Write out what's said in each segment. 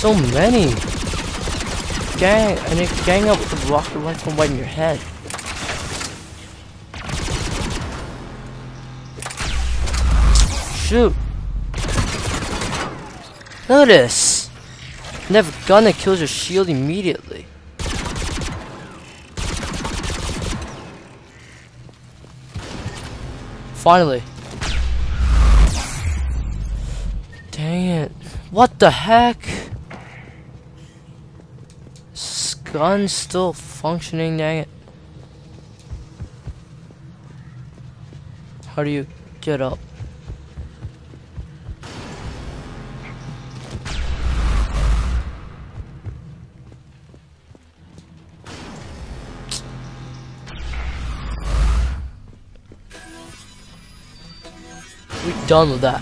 so many. Gang, and they gang up with the rocket rifle right in your head. Shoot. This. Never gun that kills your shield immediately. Finally. Dang it. What the heck? This gun's still functioning, dang it. How do you get up? We done with that.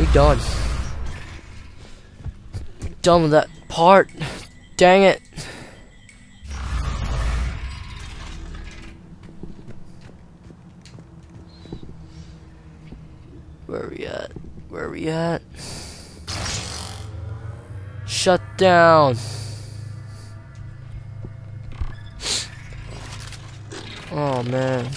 We done. We done with that part. Dang it. Where we at? Where we at? Shut down. Oh man.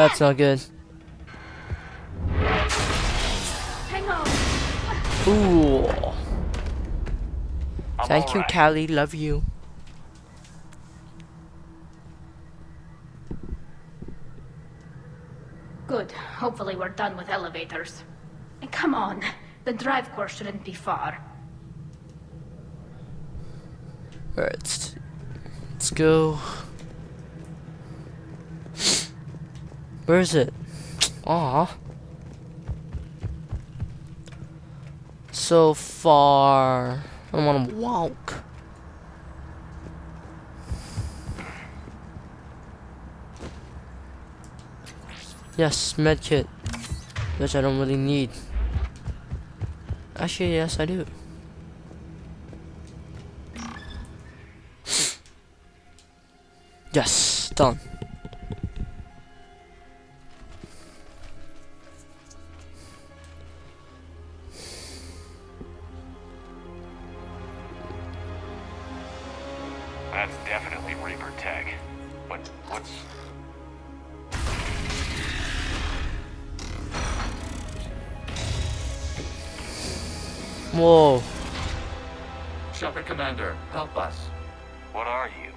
That's not good. Ooh. I'm Thank you, alright. Callie. Love you. Good. Hopefully we're done with elevators. And come on, the drive core shouldn't be far. Alright, let's, let's go. Where is it? Aw. So far. I don't want to walk. Yes, medkit. Which I don't really need. Actually, yes, I do. Yes, done. Whoa. Shepard Commander, help us. What are you?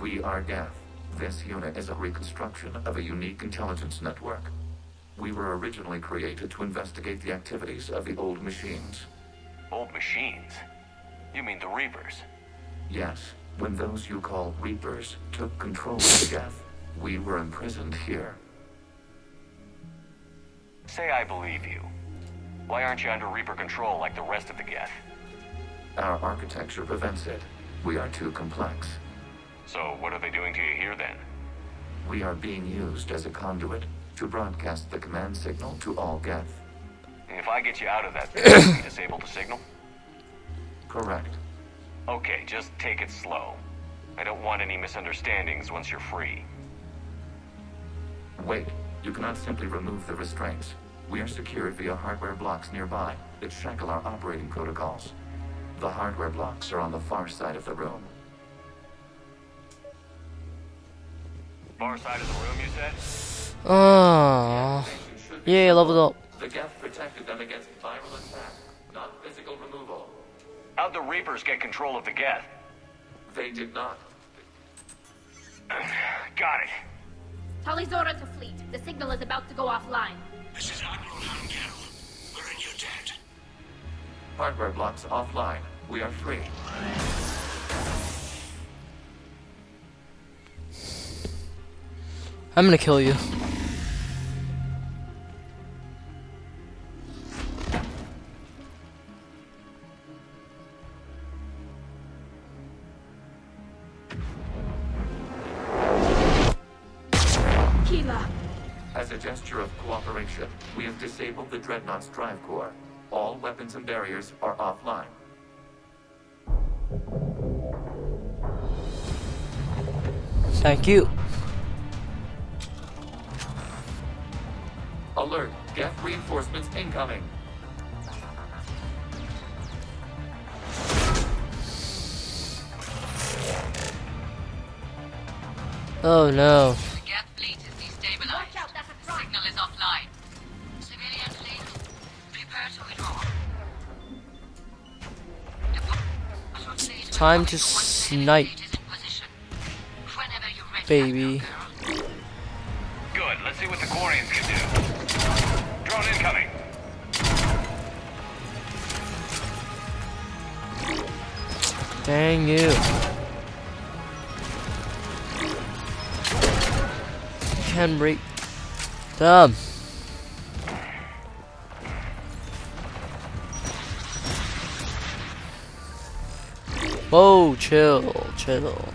We are Geth. This unit is a reconstruction of a unique intelligence network. We were originally created to investigate the activities of the old machines. Old machines? You mean the Reapers? Yes, when those you call Reapers took control of the Geth, we were imprisoned here. Say I believe you. Why aren't you under Reaper control like the rest of the Geth? Our architecture prevents it. We are too complex. So what are they doing to you here then? We are being used as a conduit to broadcast the command signal to all Geth. If I get you out of that you disable the signal? Correct. Okay, just take it slow. I don't want any misunderstandings once you're free. Wait, you cannot simply remove the restraints. We are secured via hardware blocks nearby that shackle our operating protocols. The hardware blocks are on the far side of the room. Far side of the room, you said? Oh. Yeah, leveled up. The Geth protected them against viral attack, not physical removal. How'd the Reapers get control of the Geth? They did not. Got it. Tali'Zorah to fleet. The signal is about to go offline. This is Admiral Han'Gerrel. We're in your debt. Hardware blocks offline. We are free. I'm gonna kill you. As a gesture of cooperation, we have disabled the Dreadnought's drive core. All weapons and barriers are offline. Thank you. Alert! Geth reinforcements incoming! Oh no. Time to in once the snipe. fleet is in position. Whenever you're ready, Baby. Good, let's see what the Quarians can do. Drone incoming. Dang you. Can break them. Whoa, chill, chill.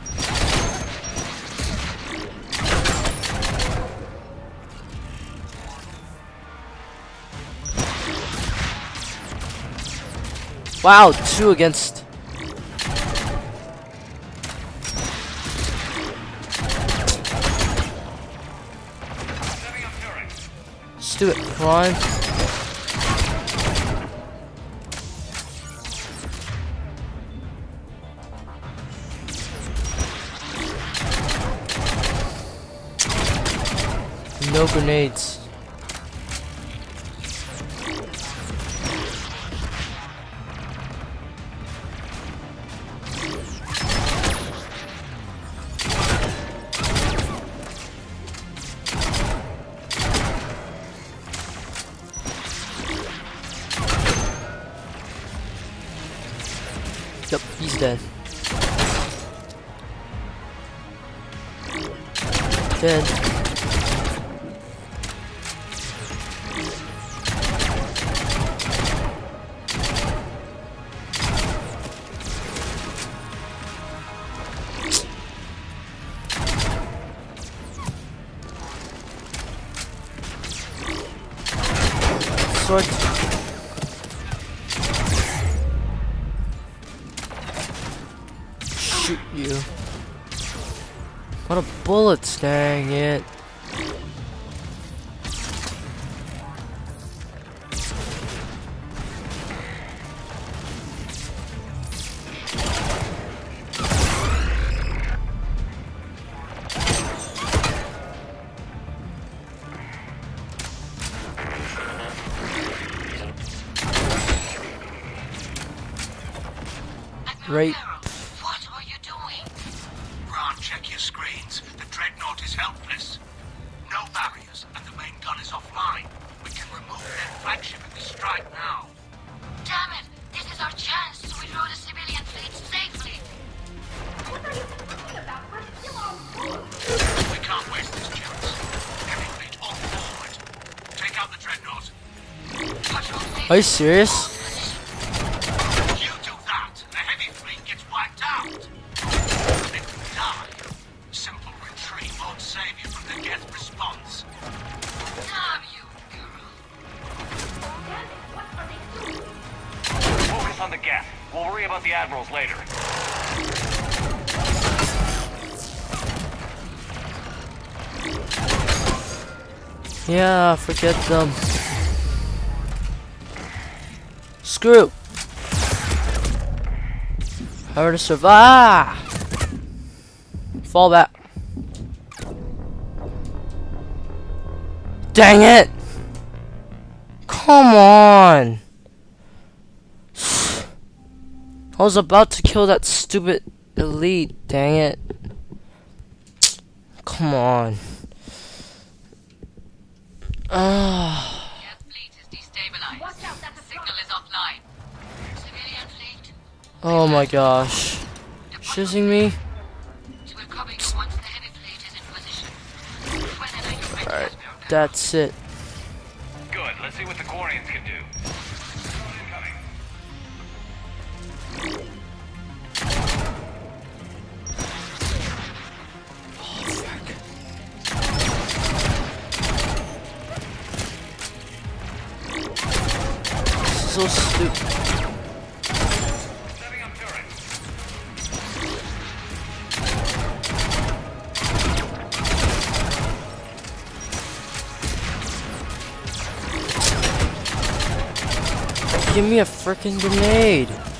Wow, two against up turret. Stupid prime. No grenades. Yep, he's dead. Dead. Sword. Shoot you. What a bullet, dang it. Right. What are you doing? Raan, check your screens. The dreadnought is helpless. No barriers, and the main gun is offline. We can remove their flagship if we strike now. Damn it! This is our chance to withdraw the civilian fleet safely. We can't waste this chance. Heavy fleet on forward. Take out the dreadnought. Are you serious? Worry about the admirals later. Yeah, forget them. Screw. How to survive? Fall back. Dang it! Come on! I was about to kill that stupid elite, dang it. Come on. Ah. Oh my gosh. Shizing me? we're coming once stupid. Give me a freaking grenade!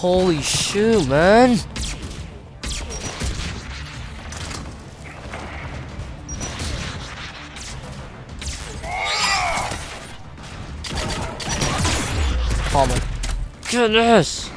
Holy shoot, man. My goodness.